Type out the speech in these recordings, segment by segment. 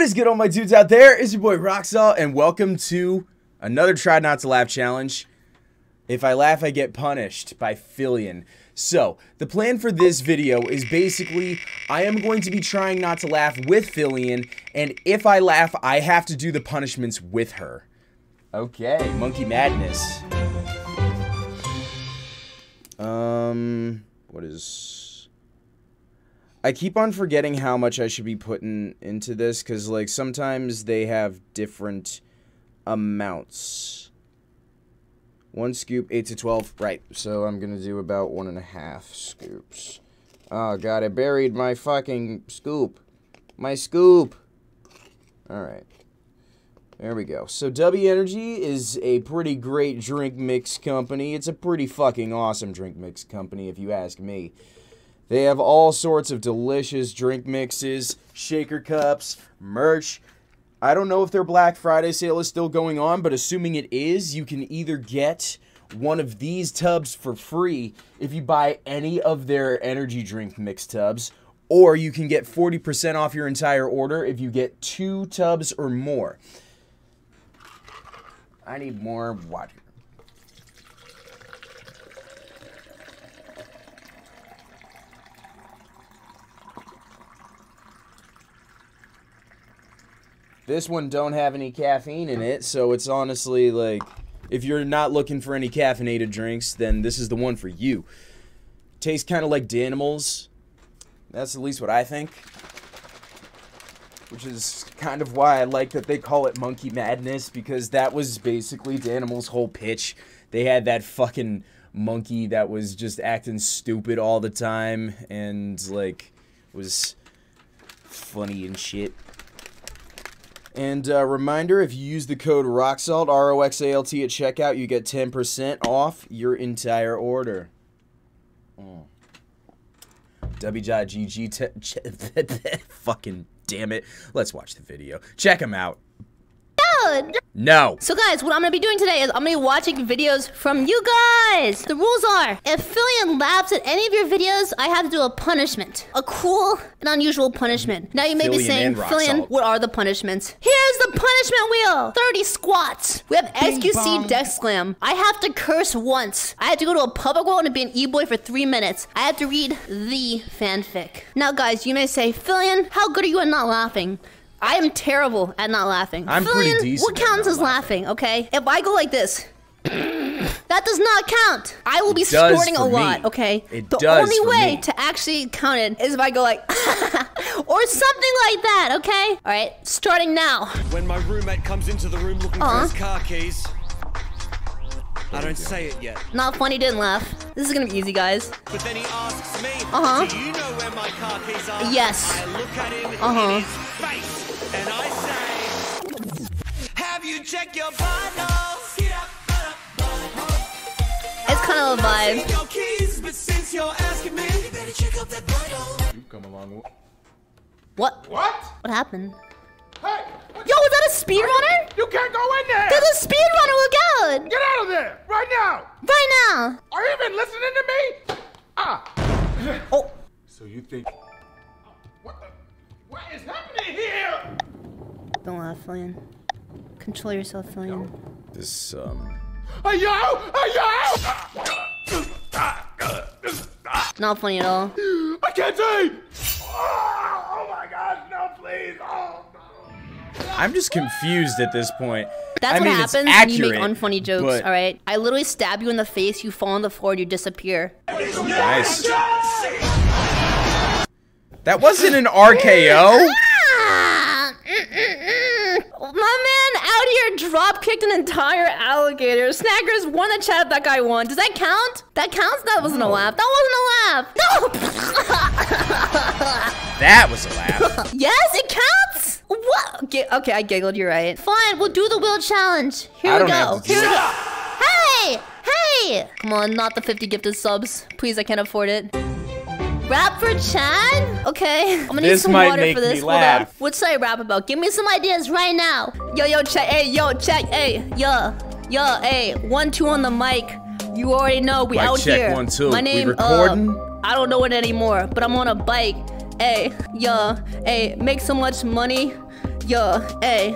What is good, all my dudes out there? It's your boy Roxalt, and welcome to another Try Not to Laugh challenge. If I laugh, I get punished by Filian. So, the plan for this video is basically I am going to be trying not to laugh with Filian, and if I laugh, I have to do the punishments with her. Okay, Monkey Madness. Um, what is. I keep on forgetting how much I should be putting into this because, like, sometimes they have different amounts. One scoop, 8 to 12. Right, so I'm going to do about one and a half scoops. Oh, God, I buried my fucking scoop. My scoop. Alright. There we go. So Dubby Energy is a pretty great drink mix company. It's a pretty fucking awesome drink mix company, if you ask me. They have all sorts of delicious drink mixes, shaker cups, merch. I don't know if their Black Friday sale is still going on, but assuming it is, you can either get one of these tubs for free if you buy any of their energy drink mix tubs, or you can get 40% off your entire order if you get two tubs or more. I need more water. This one don't have any caffeine in it, so it's honestly like if you're not looking for any caffeinated drinks, then this is the one for you. Tastes kind of like Danimals. That's at least what I think. Which is kind of why I like that they call it Monkey Madness, because that was basically Danimals' whole pitch. They had that fucking monkey that was just acting stupid all the time and, like, was funny and shit. And uh, reminder, if you use the code ROXALT, R-O-X-A-L-T at checkout, you get 10% off your entire order. Mm. Dubby.GG. Fucking damn it. Let's watch the video. Check them out. Good. No. So guys, what I'm gonna be doing today is I'm gonna be watching videos from you guys. The rules are, if Filian laughs at any of your videos, I have to do a punishment. A cruel and unusual punishment. Now you may be saying, and Filian, salt. what are the punishments? Here's the punishment wheel. 30 squats. We have xQc Dex Slam. I have to curse once. I have to go to a public world and be an e-boy for three minutes. I have to read the fanfic. Now guys, you may say, Filian, how good are you at not laughing? I am terrible at not laughing. I'm pretty decent What counts not as laughing, okay? If I go like this, that does not count. I will be does snorting a me. lot, okay? It the does only for way me. to actually count it is if I go like, or something like that, okay? All right, starting now. When my roommate comes into the room looking Uh-huh. for his car keys, I don't say it yet. Not funny, didn't laugh. This is gonna be easy, guys. But then he asks me, Uh-huh. Do you know where my car keys are? Yes. I look at him Uh-huh. in his face and I say, Have you checked your vitals? Get up, get up, It's kind of a vibe. Your keys, but since you're asking me, you better check out that vital. You come along. What? What? What happened? Hey! What Yo, is that a speedrunner? You can't go in there! There's a speedrunner, look out! Get out of there! Right now! Right now! Are you even listening to me? Ah! Oh, So you think. What the. What is happening here? Don't laugh, Filian. Control yourself, Filian. This, um... Hey yo! Hey yo! Not funny at all. I can't see! Oh, oh my gosh, no, please! Oh, no. I'm just confused at this point. That's I what mean, it's happens when you make unfunny jokes, but- alright? I literally stab you in the face, you fall on the floor, and you disappear. Nice. That wasn't an RKO. Ah! Mm-mm-mm. My man out here drop kicked an entire alligator. Snackers won the chat that guy won. Does that count? That counts? That wasn't a laugh. That wasn't a laugh. No! That was a laugh. yes, it counts! What? G- okay, I giggled, you're right. Fine, we'll do the wheel challenge. Here I we don't go. have to Here we go. Hey! Hey! Come on, not the 50 gifted subs. Please, I can't afford it. Rap for Chad? Okay. I'm gonna need This some might water make for this. me Hold laugh. What should I rap about? Give me some ideas right now. Yo, yo, check. Hey, yo, check. Hey, yo, yo, hey. One, two on the mic. You already know we Mic out check, here. one, two. My We name, recording? uh, I don't know it anymore, but I'm on a bike. Hey, yo, hey, make so much money. Yo, hey.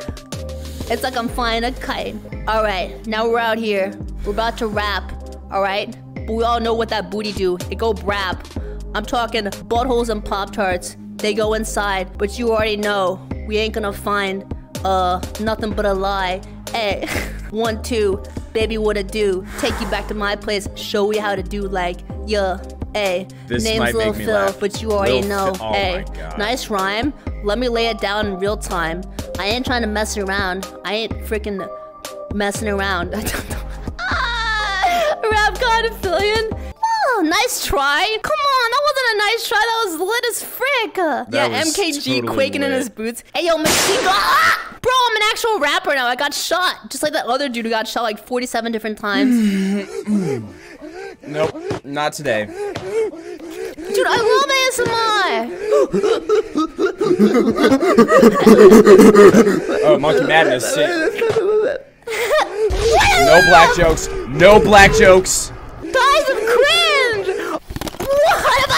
It's like I'm flying a kite. Alright, now we're out here. We're about to rap, alright? But we all know what that booty do. It go brap. I'm talking buttholes and Pop Tarts. They go inside, but you already know we ain't gonna find uh nothing but a lie. Hey, one, two, baby, what it do? Take you back to my place, show you how to do like, yeah, hey. This Name's might Lil make me Phil, laugh. but you already Lil know. Oh hey, nice rhyme. Let me lay it down in real time. I ain't trying to mess around. I ain't freaking messing around. ah, rap god affiliate. Oh, nice try. Come on, that wasn't a nice try. That was lit as frick. That yeah, MGK totally quaking in his boots. Hey, yo, machine gun. Ah! Bro, I'm an actual rapper now. I got shot. Just like that other dude who got shot like 47 different times. Nope, not today. Dude, I love ASMR. Oh, Monkey Madness. No black jokes. No black jokes. Guys, I'm cringe.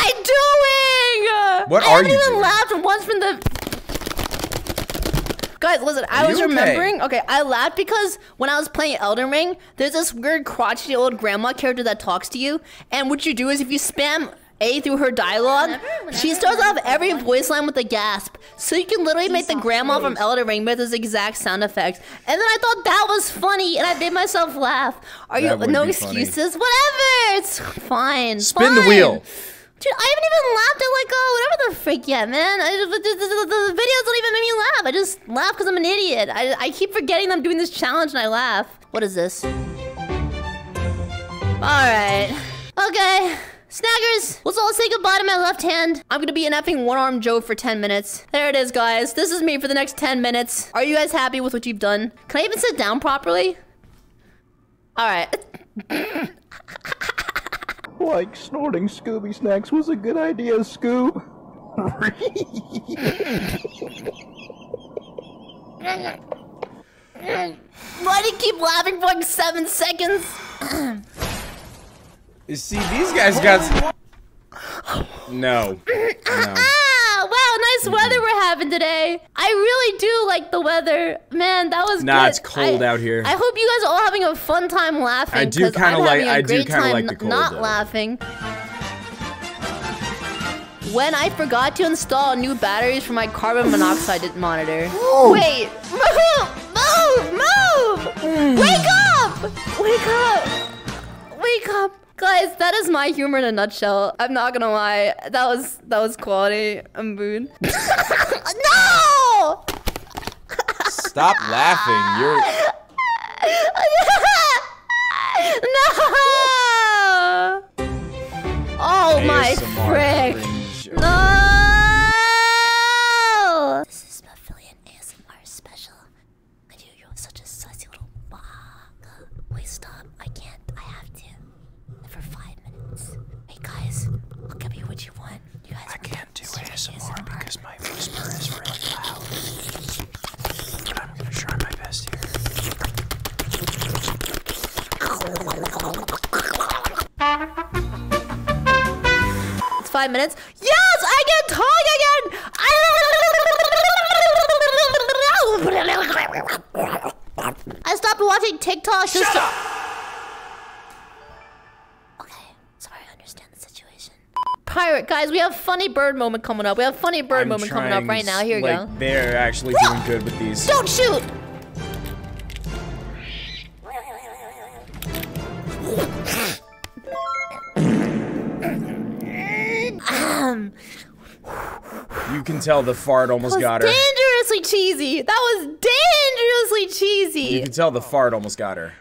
What am I doing? What I are haven't you even doing? laughed once from the. Guys, listen, I was you okay? remembering. Okay, I laughed because when I was playing Elden Ring, there's this weird crotchety old grandma character that talks to you, and what you do is if you spam A through her dialogue, she starts off every voice line with a gasp. So you can literally make the grandma from Elden Ring with those exact sound effects. And then I thought that was funny, and I made myself laugh. Are you That would no be funny. excuses? Whatever, it's fine. Spin the wheel. Dude, I haven't even laughed at like oh whatever the freak yet, man. I, the, the, the, the videos don't even make me laugh. I just laugh because I'm an idiot. I, I keep forgetting I'm doing this challenge and I laugh. What is this? All right. Okay. Snaggers, let's all say goodbye to my left hand. I'm gonna be an effing one-armed Joe for 10 minutes. There it is, guys. This is me for the next 10 minutes. Are you guys happy with what you've done? Can I even sit down properly? All right. Like snorting Scooby Snacks was a good idea, Scoob. Why do you keep laughing for like seven seconds? You see, these guys got. No. No. Weather we're having today. I really do like the weather. Man, that was Nah, good. it's cold I- out here. I hope you guys are all having a fun time laughing. I do kinda I'm like- I do kinda like the cold, not though. laughing. When I forgot to install new batteries for my carbon monoxide monitor. Wait, move, move, move! Mm. Wake up! Wake up! Wake up! Guys, that is my humor in a nutshell. I'm not gonna lie. That was that was quality. I'm booed. no! Stop laughing. You're. no! Oh my ASMR frick! cringe. Funny bird moment coming up. We have a funny bird I'm moment coming up right now. Here we like, go. They're actually doing good with these. Don't shoot. You can tell the fart almost got her. dangerously cheesy. That was dangerously cheesy. You can tell the fart almost got her.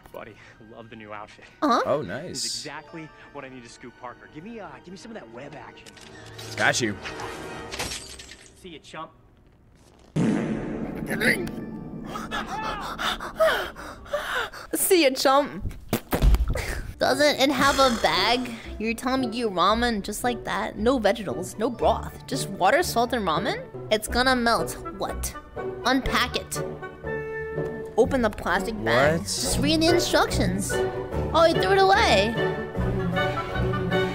Buddy, love the new outfit. Oh, This is nice. exactly what I need to scoop Parker. Give me, uh, give me some of that web action. Got you. See you, chump. See ya, chump. Doesn't it have a bag? You're telling me you eat ramen just like that? No vegetables, no broth, just water, salt, and ramen? It's gonna melt. What? Unpack it. Open the plastic bag. What? Just read the instructions. Oh, he threw it away.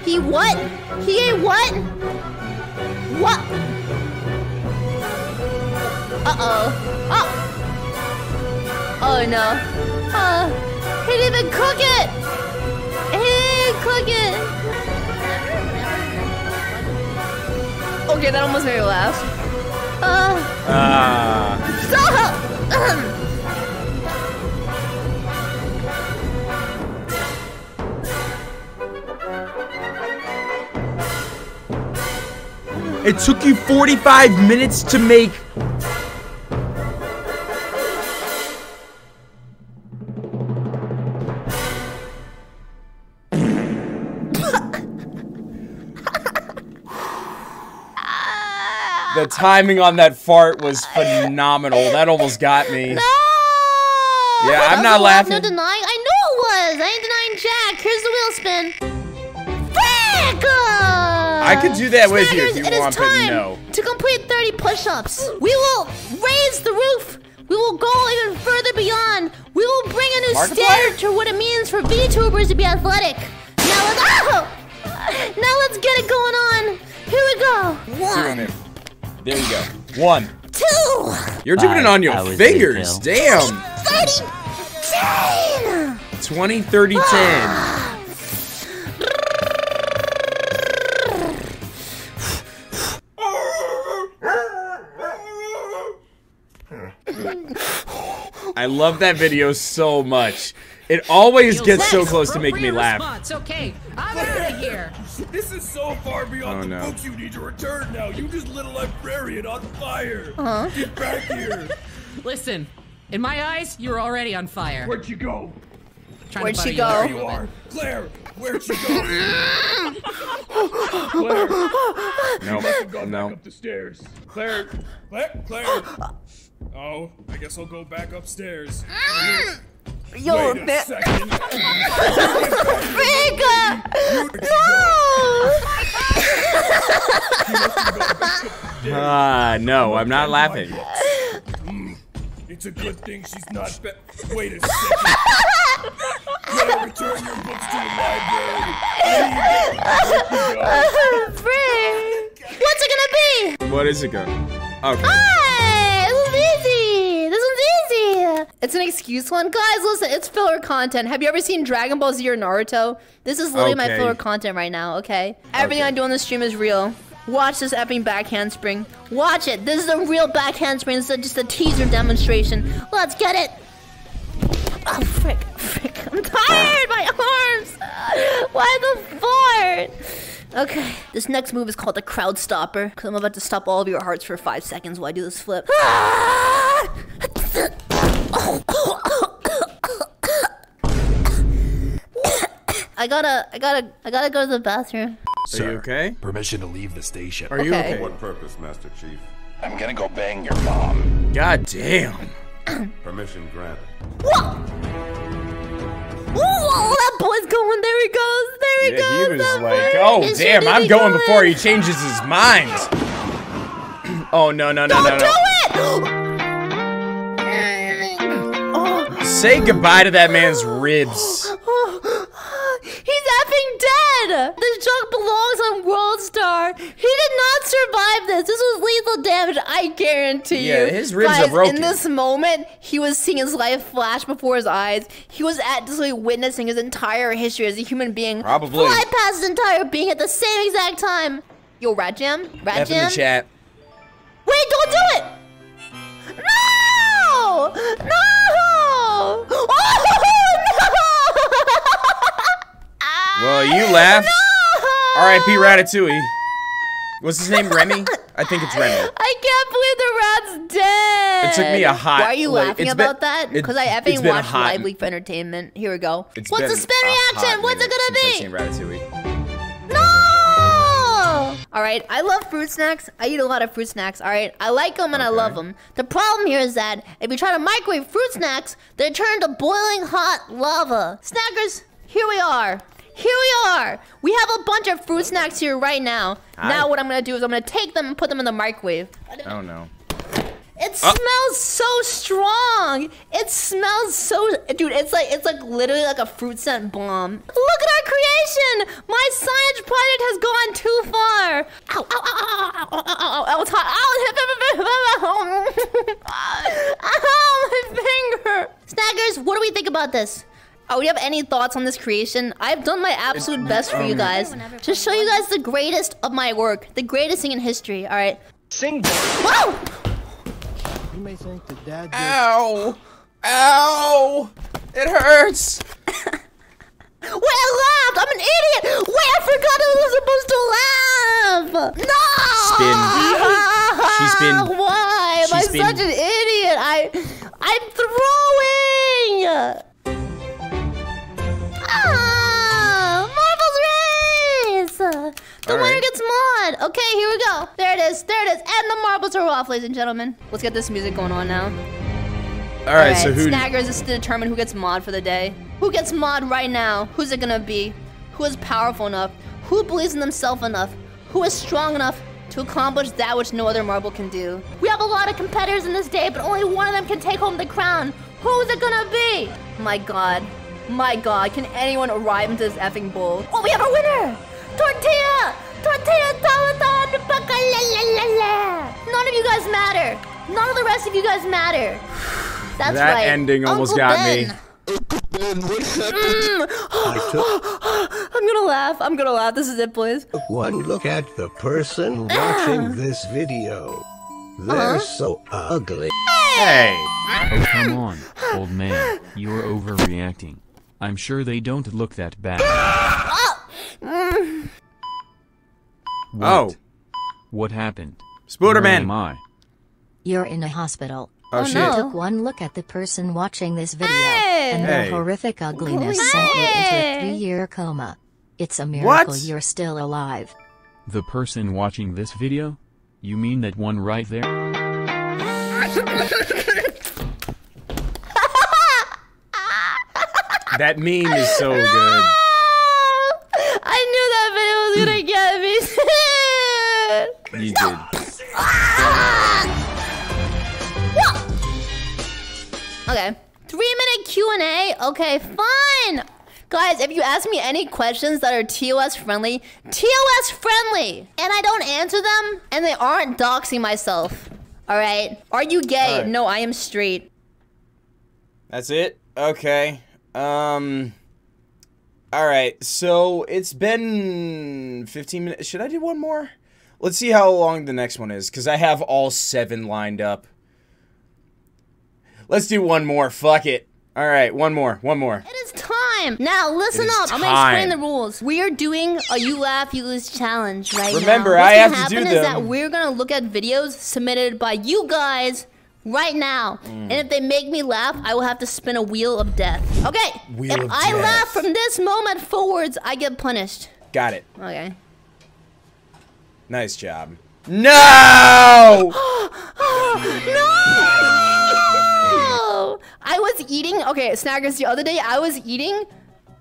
He what? He ate what? What? Uh-oh. Oh. Oh, no. Uh, he didn't even cook it. He didn't cook it. Okay, that almost made me laugh. Uh, Ah. stop! It took you 45 minutes to make. The timing on that fart was phenomenal. That almost got me. No! Yeah, I'm not a laugh, No denying. I know it was. I ain't denying Jack. Here's the wheel spin. Frick! I could do that with you if you it is want, but time no. To complete 30 push-ups, we will raise the roof. We will go even further beyond. We will bring a new Markiplier? standard to what it means for VTubers to be athletic. Now let's oh! Now let's get it going on. Here we go. One, there. There you go. One. two, You're doing it on your fingers. Bill. Damn. 30, 10. 20, 30, 10. Ah. Love that video so much. It always gets so close to making me laugh. Response. Okay, I'm out of here. This is so far beyond Oh, the no. books you need to return now. You just lit a librarian on fire. Uh-huh. Get back here. Listen, in my eyes, you're already on fire. Where'd you go? Trying Where'd to she go? you There you little are. Claire, where'd you go? Claire, No, no. back up the stairs. Claire, Claire, Claire. Oh, I guess I'll go back upstairs. Yo, Wait a man. second. Frick! No! Ah, no, I'm not laughing. Hmm, It's a good thing she's not ba- Wait a second. Claire, return your books to the library. Frick! What's it gonna be? What is it going? Okay. Hi! It's an excuse one. Guys, listen, it's filler content. Have you ever seen Dragon Ball Z or Naruto? This is literally my filler content right now, okay? Everything Okay. I do on the stream is real. Watch this epic back handspring. Watch it. This is a real back handspring. This is just a teaser demonstration. Let's get it! Oh, frick, frick. I'm tired! My arms! Why the fart? Okay, this next move is called the crowd stopper. Because I'm about to stop all of your hearts for five seconds while I do this flip. Ah! I gotta, I gotta, I gotta go to the bathroom. Are you okay? Permission to leave the station. Are you Okay. okay? What purpose, Master Chief? I'm gonna go bang your mom. God damn. Permission granted. Whoa! Whoa, that boy's going. There he goes. There he Yeah, goes. he was that like, boy oh is damn, I'm going going. before he changes his mind. oh no no no Don't no do no. it! Say goodbye to that man's ribs. he's effing dead. This junk belongs on World Star. He did not survive this. This was lethal damage. I guarantee Yeah, you. his ribs are broken. In this moment, he was seeing his life flash before his eyes. He was actually witnessing his entire history as a human being. Probably. Fly past his entire being at the same exact time. Yo, Rat Jam? Rat F in Jam? the chat. Wait, don't do it! No! No! Oh, no! Well, you laughed. No! R.I.P. Ratatouille. What's his name? Remy? I think it's Remy. I can't believe the rat's dead. It took me a hot- Why are you like, laughing it's about been- that? Because I it's effing been watched LiveLeak for entertainment. Here we go. It's What's been the spin a reaction? What's it gonna since be? All right, I love fruit snacks. I eat a lot of fruit snacks. All right, I like them and I love them. The problem here is that if you try to microwave fruit snacks, they turn into boiling hot lava. Snackers, here we are. Here we are. We have a bunch of fruit snacks here right now. Hi. Now what I'm gonna do is I'm gonna take them and put them in the microwave. Oh no. It uh. smells so strong. It smells so dude, it's like it's like literally like a fruit scent bomb. Look at our creation! My science project has gone too far. Ow, ow, ow, ow, ow, ow, ow, it's hot. Ow, my finger. Snaggers, what do we think about this? Oh, do you have any thoughts on this creation? I've done my absolute best for you guys. To show you guys the greatest of my work. The greatest thing in history, alright? Sing. Whoa! You may think that dad Ow! Ow! It hurts! Wait, I laughed! I'm an idiot! Wait, I forgot I was supposed to laugh! No! Spin. She's been- Why am I she's been- such an idiot? I, I'm throwing! Ah, marbles race! The All winner right. gets mod. Okay, here we go. There it is. There it is. And the marbles are off, ladies and gentlemen. Let's get this music going on now. All right, so who? Snaggers is to determine who gets mod for the day. Who gets mod right now? Who's it gonna be? Who is powerful enough? Who believes in themselves enough? Who is strong enough to accomplish that which no other marble can do? We have a lot of competitors in this day, but only one of them can take home the crown. Who's it gonna be? My god. My god, can anyone arrive into this effing bowl? Oh, we have a winner! Tortilla! Tortilla Talaton Bakalalala! None of you guys matter. None of the rest of you guys matter. That's That right. ending almost Uncle got Ben. me. Mm. I'm gonna laugh. I'm gonna laugh. This is it, boys. One look at the person watching this video. They're so ugly. Hey. Oh, come on, old man. You're overreacting. I'm sure they don't look that bad. What? Oh. What happened? Spooderman. Where am I? You're in a hospital. Oh, Oh, shit. no. Took one look at the person watching this video, Hey! and their Hey. horrific ugliness Hey! sent you into a three-year coma. It's a miracle What? you're still alive. The person watching this video? You mean that one right there? That meme is so good. I knew that video was gonna get me. You did. okay, three minute Q and A. Okay, fine. Guys, if you ask me any questions that are TOS friendly, TOS friendly, and I don't answer them, and they aren't doxing myself. All right. Are you gay? Right. No, I am straight. That's it? Okay. Um All right. So it's been 15 minutes. Should I do one more? Let's see how long the next one is cuz I have all 7 lined up. Let's do one more. Fuck it. All right, one more. One more. It is time. Now listen It is up. I'm gonna explain the rules. We are doing a you laugh you lose challenge right Remember, now. I have to do them. What's gonna happen is that we're gonna look at videos submitted by you guys right now, Mm. and if they make me laugh, I will have to spin a wheel of death. Okay. Wheel if of I death. laugh from this moment forwards, I get punished. Got it. Okay. Nice job. No! no! I was eating. Okay, Snaggers. The other day, I was eating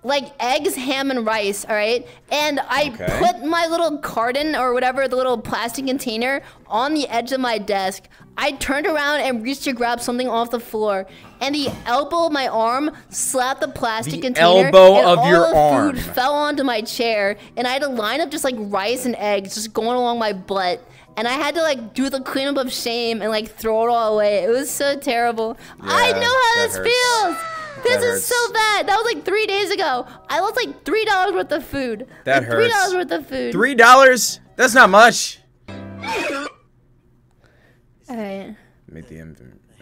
like eggs, ham, and rice. All right, and I Okay. put my little carton or whatever, the little plastic container, on the edge of my desk. I turned around and reached to grab something off the floor, and the elbow of my arm slapped the plastic The container. elbow and of all your the arm. Food fell onto my chair, and I had a line of just like rice and eggs just going along my butt. And I had to like do the cleanup of shame and like throw it all away. It was so terrible. I know how this hurts. feels. This is so bad. That was like three days ago. I lost like three dollars worth of food. That like, Three hurts. dollars worth of food. Three dollars? That's not much. All right. Meet the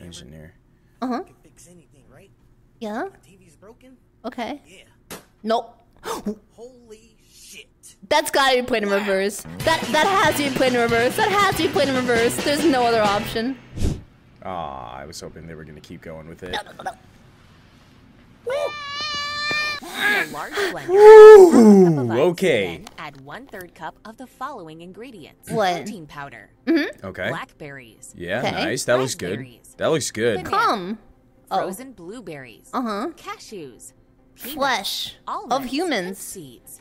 engineer. Uh huh. Fix anything, right? Yeah. TV's broken? Okay. Yeah. Nope. Holy shit. That's gotta be played in reverse. That that has to be played in reverse. That has to be played in reverse. There's no other option. Aw, I was hoping they were gonna keep going with it. In a large blender, Ooh, half a cup of ice, okay. Then add one third cup of the following ingredients: What? protein powder, Okay. blackberries, Yeah, Okay. nice. That looks good. That looks good. Banana. Come. Oh. frozen blueberries, Uh huh. cashews, flesh of humans.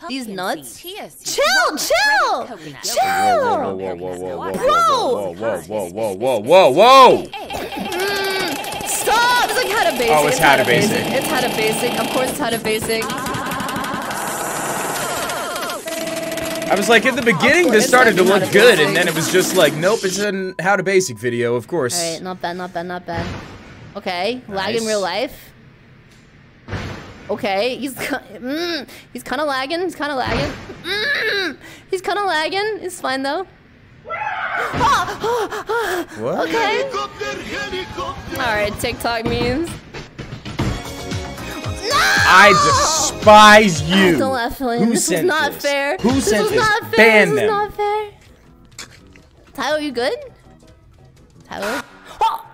These nuts. Chia seeds, Chill, chill, shredded coconut, chill. Whoa, whoa, whoa, whoa, whoa, Bro! whoa, whoa, whoa, whoa, whoa, whoa, whoa! Stop! It's like how to basic. Oh, it's how to basic. It's how to basic. Of course, it's how to basic. I was like, in the beginning, this it's started to like how look to good, basic. and then it was just like, nope, it's a how to basic video, of course. All right, not bad, not bad, not bad. Okay, lag in Nice. real life. Okay, he's mm, he's kind of lagging. He's kind of lagging. Mm, he's kind of lagging. It's fine though. What? Okay. All right, TikTok memes. I despise you. Don't laugh, This is sent not this? fair. Who this sent is this? not fair. Ban this them. is not fair. Tyler, you good? Tyler. Oh!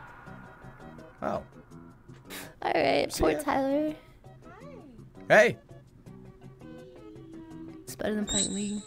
Oh. All right, poor Tyler. Hey. It's better than playing League.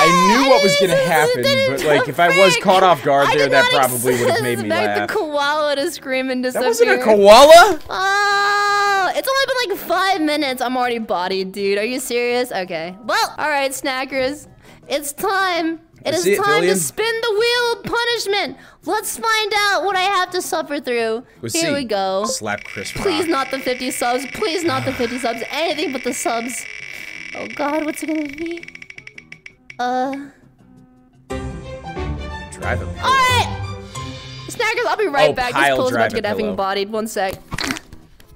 I knew what was gonna happen, but like, if I was caught off guard there, that probably would have made me laugh. the koala to scream and disappear. That wasn't a koala? Oh, it's only been like five minutes. I'm already bodied, dude. Are you serious? Okay. Well, all right, snackers. It's time. It is it, time to spin the wheel of punishment. Let's find out what I have to suffer through. Let's Here see. we go. Slap Chris Please Rock. not the 50 subs. Please not the 50 subs. Anything but the subs. Oh god, what's it gonna be? Uh. Drive him. Alright! Snackers, I'll be right Oh, back. this pillow's about to get pillow. effing bodied. One sec.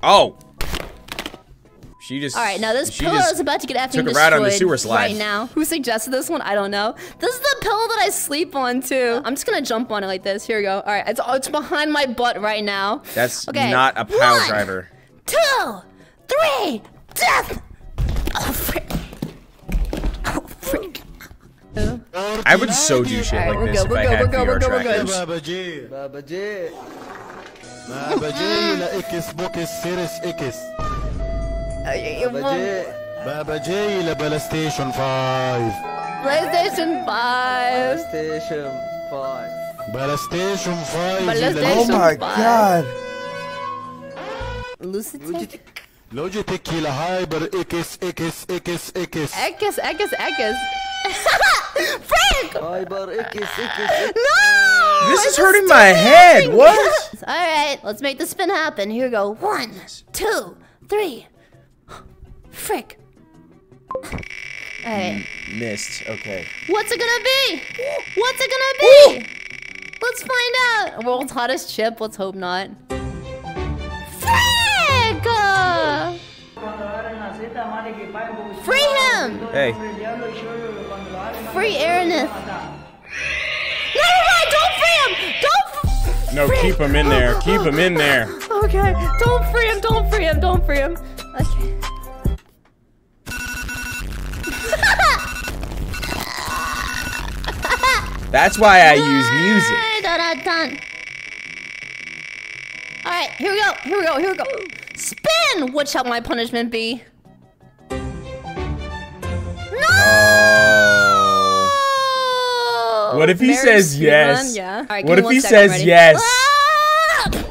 Oh. She just. All right, now this pillow is about to get effing took a ride on the sewer slide. right now. Who suggested this one? I don't know. This is the pillow that I sleep on too. I'm just gonna jump on it like this. Here we go. All right, it's it's behind my butt right now. That's okay. not a power one, driver. Two, three, death. Oh frick! Oh frick! I would so do shit right, like this go, if I had go, VR go, trackers. Baba G. Baba G. بابا جي لاكس بوكس سيريس اكس بابا جي بابا جي لبلا ستيشن 5 PlayStation 5. ستيشن 5 بلا ستيشن 5 PlayStation 5. Lucid لوجيتك لهايبر اكس اكس اكس اكس Ekis, Ekis, Ekis. Frank! هايبر اكس اكس No! This I is hurting just my did head. it. What? Alright, let's make the spin happen. Here we go. One, two, three. Frick. Alright. Missed. Okay. What's it gonna be? What's it gonna be? Let's find out. World's hottest chip. Let's hope not. Frick! Uh, Free him! Hey. Free Aranith. Never mind! Don't free him! Don't. F- No, free keep him in there. Keep him in there. Okay, don't free him, don't free him, don't free him. Okay. That's why I use music. Dun, dun, dun. All right, here we go, here we go, here we go. Spin! What shall my punishment be? No! Oh. What if he says yes? Yeah. Right, What if he says yes? Ah!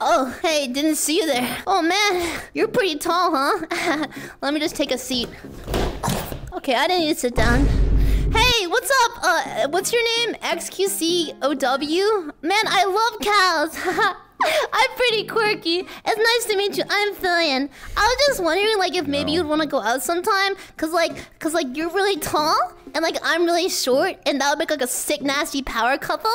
Oh, hey, didn't see you there. Oh man, you're pretty tall, huh? Let me just take a seat. Okay, I didn't need to sit down. Hey, what's up? Uh, what's your name? XQCOW? Man, I love cows. I'm pretty quirky. It's nice to meet you. I'm Filian. I was just wondering, like, if maybe you'd want to go out sometime, cause like, cause like you're really tall and like I'm really short, and that would make like a sick, nasty power couple.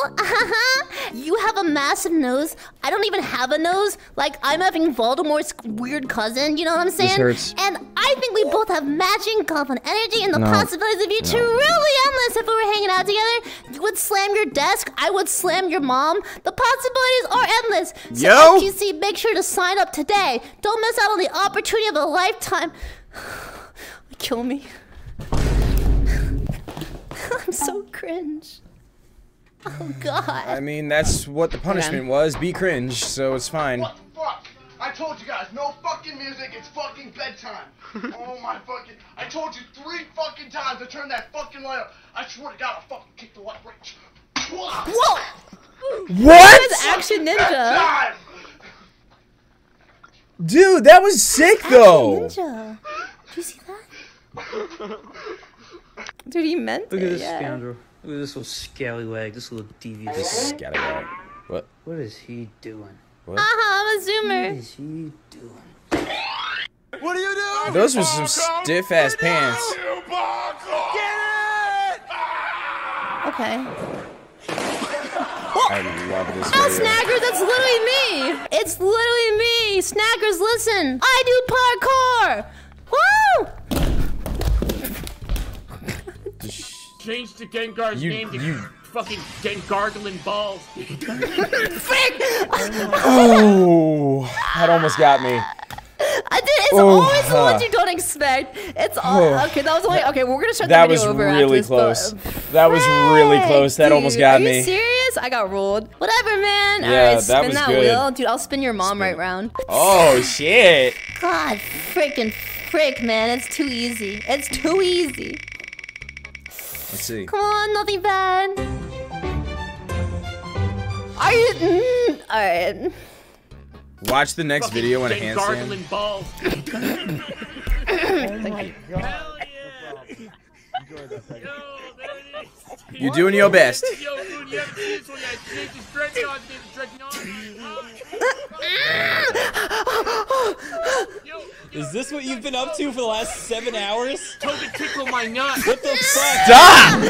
you have a massive nose. I don't even have a nose. Like I'm having Voldemort's weird cousin. You know what I'm saying? This hurts. And I think we both have matching confident energy, and the No. possibilities of you No. truly endless. If we were hanging out together, you would slam your desk. I would slam your mom. The possibilities are endless. So Yo! FTC, make sure to sign up today. Don't miss out on the opportunity of a lifetime. Kill me. I'm so cringe. Oh God. I mean, that's what the punishment was. Be cringe, so it's fine. What the fuck! I told you guys, no fucking music, it's fucking bedtime. oh my fucking, I told you three fucking times to turn that fucking light up. I swear to God, I'll fucking kick the light right. Whoa! What? It's Action Ninja. Dude, that was sick though. Ninja. Did you see that? Dude, he meant Look it. at this yeah. scoundrel. Look at this little scallywag, this little devious. This scallywag. What? What is he doing? What? Uh-huh, I'm a zoomer. is he doing? What are you doing? Those were some stiff ass pants. Okay. I love this Oh, video. Snaggers, that's literally me. It's literally me. Snaggers, listen. I do parkour. Woo! Change to Gengar's You- name to you- fucking gargling balls. Frick! Oh, that almost got me. I. It's Oh, always the ones you don't expect. It's all, Oh. okay. That was only okay. We're gonna start That the was video over after really this, but- close. Uh, that was really close. That almost dude, got are me. you serious? I got rolled. Whatever, man. Yeah, All right, that spin was that good. wheel, dude. I'll spin your mom right round. Oh shit. God, freaking frick, man. It's too easy. It's too easy. Let's see. Come on, nothing bad. Are you? Mm, all right. Watch the next video in a handstand. Gengargling balls. oh my god. You're doing your best. Yo, dude, you haven't seen this one yet. Change his dreadnought to dreadnought. Is this what you've been up to for the last seven hours? Token tickle my nut. What the fuck? Stop!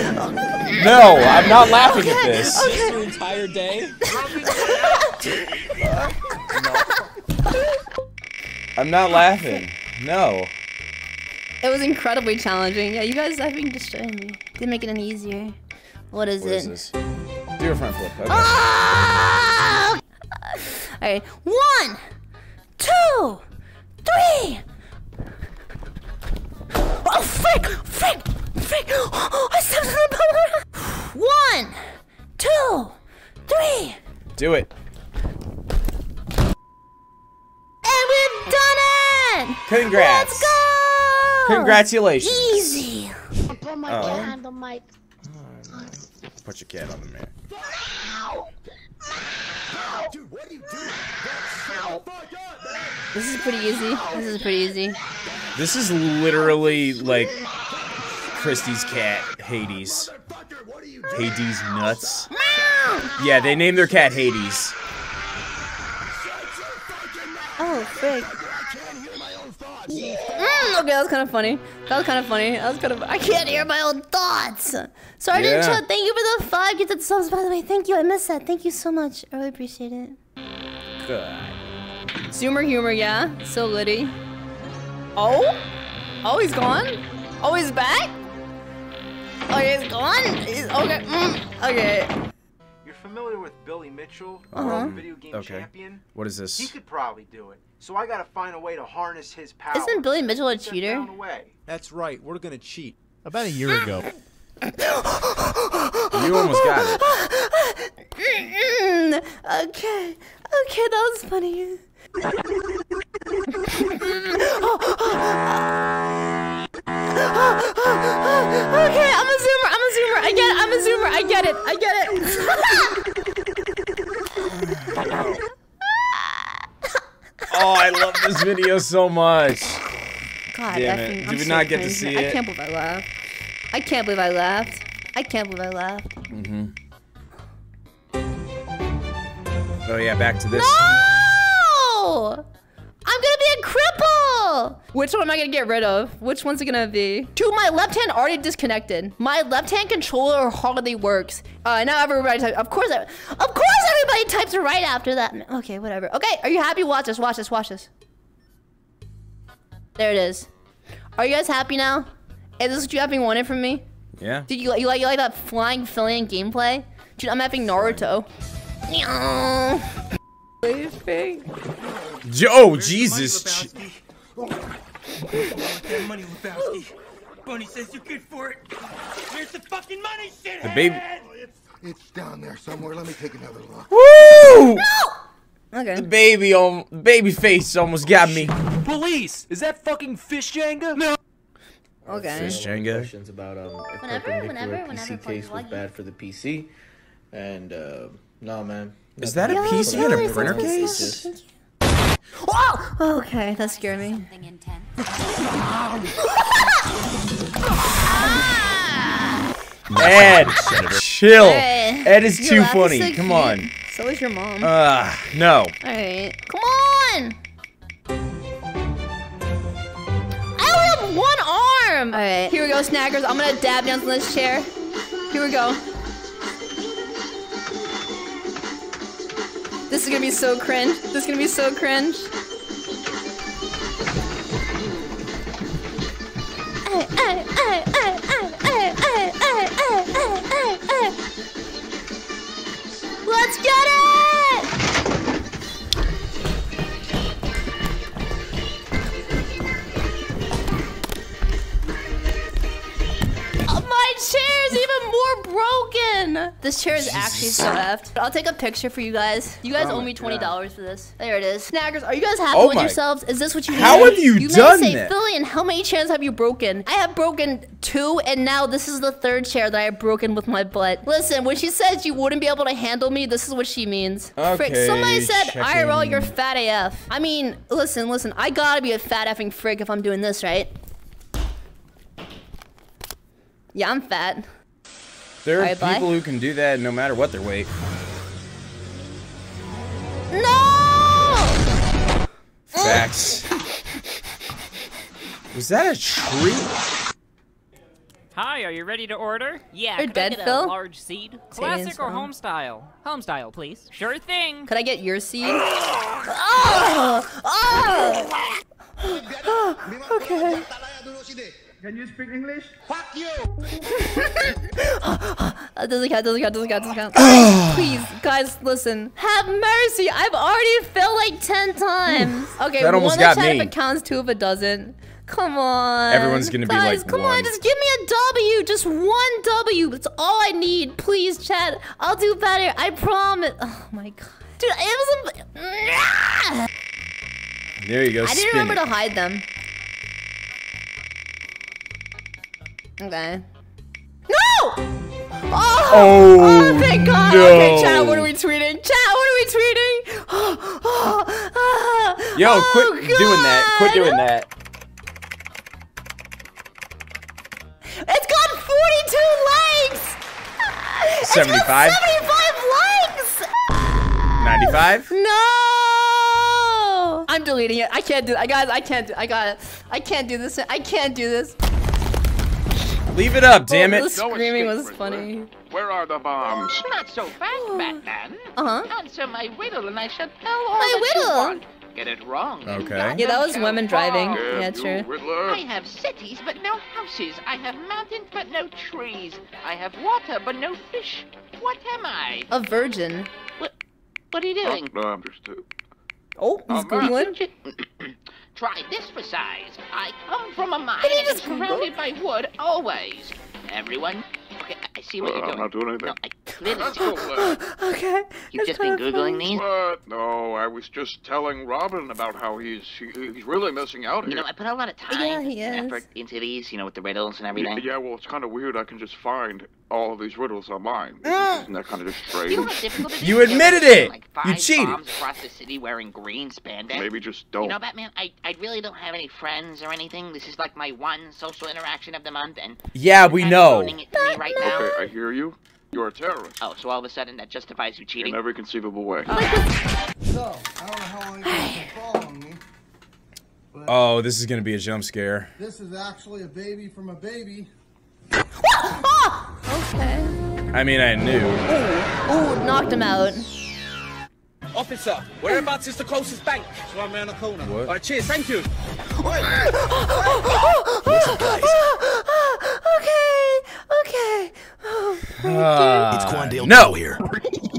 No, I'm not laughing at this. Just your entire day? I'm not laughing. No. It was incredibly challenging. Yeah, you guys, I think, destroyed me. Didn't make it any easier. What is What it? is this? Do a front flip. Okay. Ah! Alright, one, two, three. Oh, frick! Frick! Frick! Oh, I stepped on the bubble. One, two, three. Do it. And we've done it! Congrats. Let's go! Congratulations. Easy. Put my Oh. cat on the mic. Put your cat on the man. This is pretty easy. This is pretty easy. This is literally like Christie's cat, Hades. Hades nuts. Yeah, they named their cat Hades. Oh, frick. Okay, that was kind of funny. That was kind of funny. That was kind of. I can't hear my own thoughts. Sergeant Yeah. Chud, thank you for the five gifted subs. By the way, thank you. I missed that. Thank you so much. I really appreciate it. Good. Zoomer humor, yeah. So litty. Oh, oh, he's gone. Oh, he's back. Oh, he's gone. He's, okay. Mm, okay. You're familiar with Billy Mitchell, Uh-huh. world video game Okay. champion? What is this? He could probably do it. So I gotta find a way to harness his power. Isn't Billy Mitchell a Get cheater? That's right. We're gonna cheat. About a year ah! ago. You almost got it. Okay. Okay, that was funny. okay, I'm a zoomer. I'm a zoomer. I get it. I'm a zoomer. I get it. I get it. Oh, I love this video so much. God, Damn it. I'm Did we so not get to see it? I can't believe I laughed. I can't believe I laughed. I can't believe I laughed. Mm-hmm. Oh yeah, back to this. No! I'm gonna be a cripple! Which one am I gonna get rid of? Which one's it gonna be? Dude, my left hand already disconnected. My left hand controller hardly works. Uh, now everybody types. Of course, I- of course everybody types right after that. Okay, whatever. Okay, are you happy? Watch this, watch this, watch this. There it is. Are you guys happy now? Is this what you having wanted from me? Yeah. Did you like you like you like that flying filling gameplay? Dude, I'm having Naruto. Meow. Jo- oh Jesus. Ch- That money, Lebowski. Bunny says you're good for it. Here's the fucking money, shit. The baby. It's down there somewhere. Let me take another look. Woo! Okay. The baby on baby face almost got me. Police! Is that fucking fish Jenga? No. Okay. Fish Jenga. Questions about um, if Whenever, perpendicular whenever, PC whenever, case was bad for the PC. And uh, no, man. Is that a PC in a printer case? Oh, okay, that scared me. Ed, chill. Ed is too funny. so Come on. So is your mom. Uh, no. Alright, come on! I only have one arm! Alright, here we go, Snackers. I'm gonna dab down on this chair. Here we go. This is gonna be so cringe. This is gonna be so cringe. Let's get it! Chair's even more broken. This chair is actually so effed. I'll take a picture for you guys. You guys Oh owe me twenty God. dollars for this. There it is. Snackers, are you guys happy Oh with yourselves? Is this what you How need? have you You done may say, that? Filian, how many chairs have you broken? I have broken two, and now this is the third chair that I have broken with my butt. Listen, when she says you wouldn't be able to handle me, this is what she means. Frick, somebody said, checking. IRL, you're fat AF. I mean, listen, listen, I gotta be a fat effing frick if I'm doing this, right? Yeah, I'm fat. There are Alright, bye. people who can do that no matter what their weight. No! Facts. Was that a tree? Hi, are you ready to order? Yeah, You're could dead, I get Phil? a large seed? Classic or Phil. home style? Home style, please. Sure thing. Could I get your seed? oh! Oh! okay. Can you speak English? Fuck you! Uh, doesn't count, doesn't count, doesn't count, doesn't count. Please, guys, listen. Have mercy. I've already failed like 10 times. Okay, That almost one got of the chat me. if it counts, two if it doesn't. Come on. Everyone's gonna be guys, like come one. on, just give me a W. Just one W. That's all I need. Please, chat. I'll do better. I promise. Oh my god. Dude, it was a... There you go. I didn't remember it. to hide them. Okay. No! Oh! Oh, oh thank God! no. Okay, chat, what are we tweeting? Chat, what are we tweeting? Oh, Yo, oh, quit doing that. Quit doing that. It's got 42 likes! It's got 75? 75 likes! 95? No! I'm deleting it. I can't do I guys, I can't do I got it. I can't do this. I can't do this. Leave it up, damn it. Oh, it. The screaming was funny. Where are the bombs? Not so fast, Batman. Uh-huh. Answer my riddle and I shall tell all My that you riddle? want. Get it wrong. Okay. Yeah, that was women driving. fall. Yeah, true. I have cities but no houses. I have mountains but no trees. I have water but no fish. What am I? A virgin. What What are you doing? No, I'm just. Uh, Oh, he's googling. Try this for size. I come from a mine Did he and just am surrounded by wood always. Everyone. Okay, I see what well, you're doing. I'm not doing anything. No, I clearly That's see. cool. uh, Okay. You've just been googling these. What? No, I was just telling Robin about how he's he, he's really missing out You know, I put a lot of time Yeah, he and is. effort into these, you know, with the riddles and everything. yeah, well, it's kind of weird. I can just find all of these riddles online. Mm. Isn't that kind of just You know strange? how difficult it is You admitted away from, it! Like You five cheated. bombs across the city wearing green spandex. Maybe just don't. You know, Batman, I, I really don't have any friends or anything. This is like my one social interaction of the month, and Yeah, we know. it to me right now. Okay, I hear you. You're a terrorist Oh, so all of a sudden that justifies you cheating? in every conceivable way. So, I don't know how long you've been following me. Oh, this is gonna be a jump scare. This is actually a baby from a baby. Oh! Okay. I mean, I knew. Ooh, knocked him out. Officer, whereabouts is the closest bank? It's right around the corner. What? All right, cheers, thank you. What's up, guys? Okay, okay. Ah, It's Quandale no. Dingle here.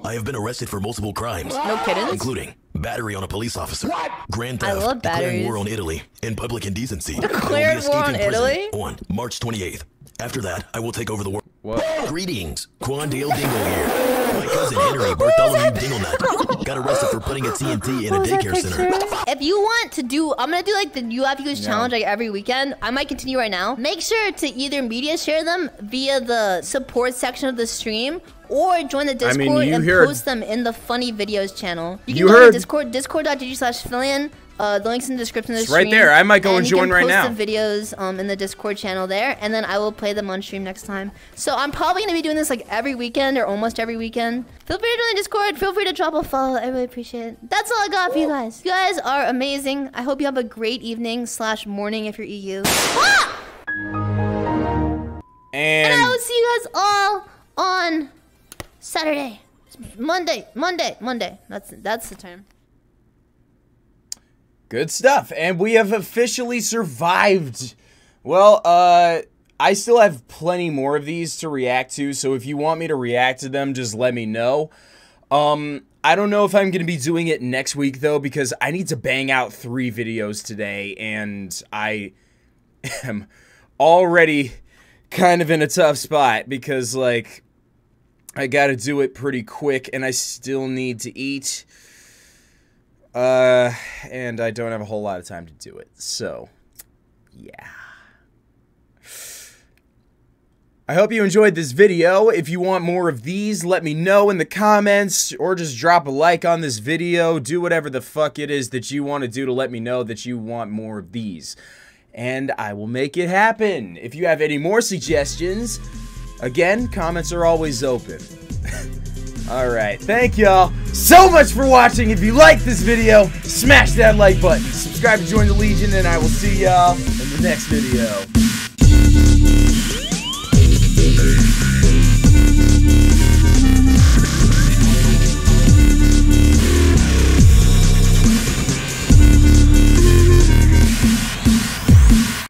I have been arrested for multiple crimes, No kidding. including battery on a police officer, grand I theft, love declaring batteries. war on Italy, and public indecency. I Declared war on Italy? On March 28th. After that, I will take over the world. What? Greetings, Quandale Dingle here. My cousin Henry Bartholomew Dinglenut got arrested for putting a TNT in a daycare center. If you want to do, I'm gonna do like the You Have Use challenge like every weekend. I might continue right now. Make sure to either media share them via the support section of the stream or join the I Discord mean, and heard- post them in the funny videos channel. You can You go heard- to Discord, discord.gg slash Filian. Uh, the link's in the description of the It's right there. I might go and you join can right post now. the videos um, in the Discord channel there, and then I will play them on stream next time. So I'm probably gonna be doing this like every weekend or almost every weekend. Feel free to join the Discord. Feel free to drop a follow. I really appreciate it. That's all I got for you guys. You guys are amazing. I hope you have a great evening slash morning if you're EU. Ah! And I will see you guys all on Saturday, Monday, Monday, Monday. That's that's the term. Good stuff. And we have officially survived. Well, uh I still have plenty more of these to react to, so if you want me to react to them, just let me know. Um I don't know if I'm going to be doing it next week though because I need to bang out 3 videos today and I am already kind of in a tough spot because like I got to do it pretty quick and I still need to eat. Uh, and I don't have a whole lot of time to do it. So, yeah. I hope you enjoyed this video. If you want more of these, let me know in the comments or just drop a like on this video. Do whatever the fuck it is that you want to do to let me know that you want more of these. And I will make it happen. If you have any more suggestions, again, comments are always open. Alright, thank y'all so much for watching. If you like this video, smash that like button. Subscribe to join the Legion, and I will see y'all in the next video.